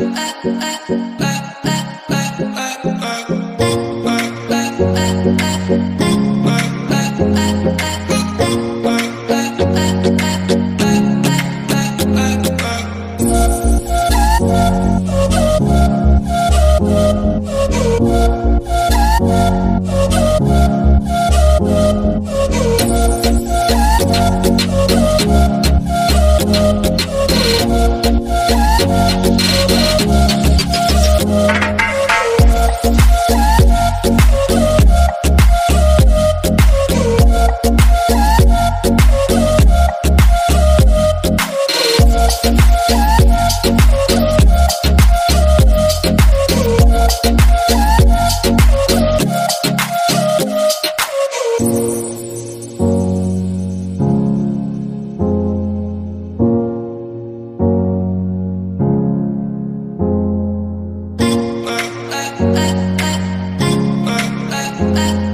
ah, ah, ah. back.